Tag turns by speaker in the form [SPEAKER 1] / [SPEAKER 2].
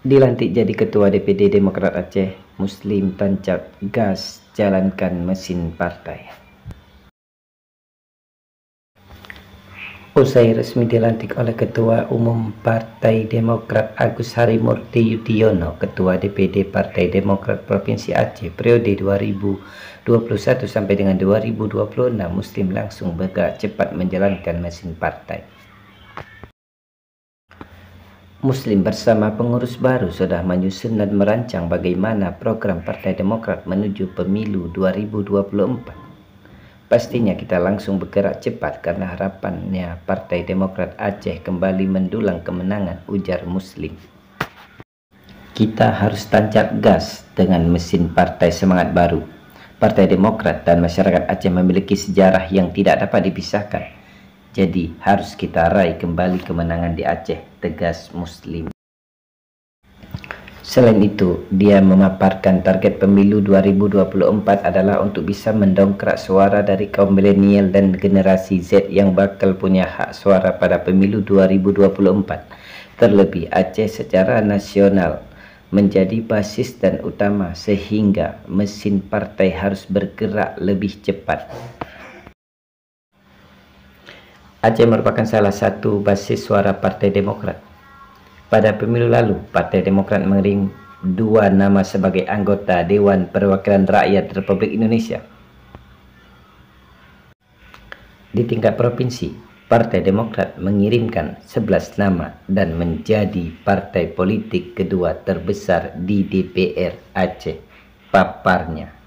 [SPEAKER 1] Dilantik jadi Ketua DPD Demokrat Aceh, Muslim tancap gas jalankan mesin partai. Usai resmi dilantik oleh Ketua Umum Partai Demokrat Agus Harimurti Yudhoyono, Ketua DPD Partai Demokrat Provinsi Aceh periode 2021 sampai dengan 2026, Muslim langsung bergerak cepat menjalankan mesin partai. Muslim bersama pengurus baru sudah menyusun dan merancang bagaimana program Partai Demokrat menuju pemilu 2024. Pastinya kita langsung bergerak cepat karena harapannya Partai Demokrat Aceh kembali mendulang kemenangan ujar Muslim. Kita harus tancap gas dengan mesin partai semangat baru. Partai Demokrat dan masyarakat Aceh memiliki sejarah yang tidak dapat dipisahkan jadi harus kita raih kembali kemenangan di Aceh, tegas Muslim. Selain itu, dia memaparkan target pemilu 2024 adalah untuk bisa mendongkrak suara dari kaum milenial dan generasi Z yang bakal punya hak suara pada pemilu 2024. Terlebih Aceh secara nasional menjadi basis dan utama sehingga mesin partai harus bergerak lebih cepat. Aceh merupakan salah satu basis suara Partai Demokrat. Pada pemilu lalu, Partai Demokrat mengirim dua nama sebagai anggota Dewan Perwakilan Rakyat Republik Indonesia. Di tingkat provinsi, Partai Demokrat mengirimkan 11 nama dan menjadi partai politik kedua terbesar di DPR Aceh. Paparnya